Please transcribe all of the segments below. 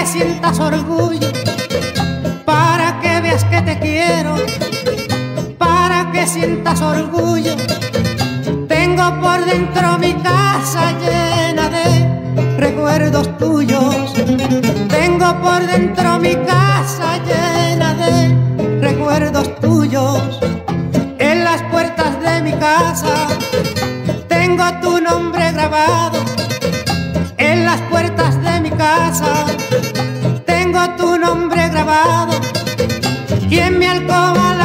que sientas orgullo, para que veas que te quiero, para que sientas orgullo. Tengo por dentro mi casa llena de recuerdos tuyos. Tengo por dentro mi casa llena de recuerdos tuyos. En las puertas de mi casa tengo tu nombre grabado en mi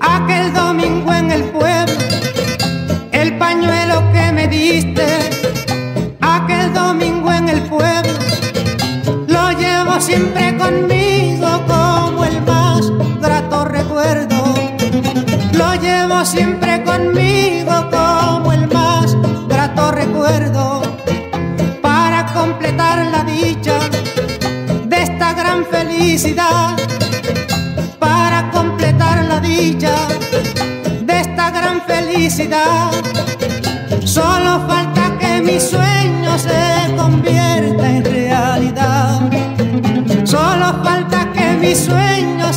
aquel domingo en el pueblo. El pañuelo que me diste aquel domingo en el pueblo. Lo llevo siempre conmigo como el más grato recuerdo. Lo llevo siempre conmigo como el más grato recuerdo. Para completar la dicha de esta gran felicidad completar la dicha de esta gran felicidad. Solo falta que mi sueño se convierta en realidad. Solo falta que mi sueño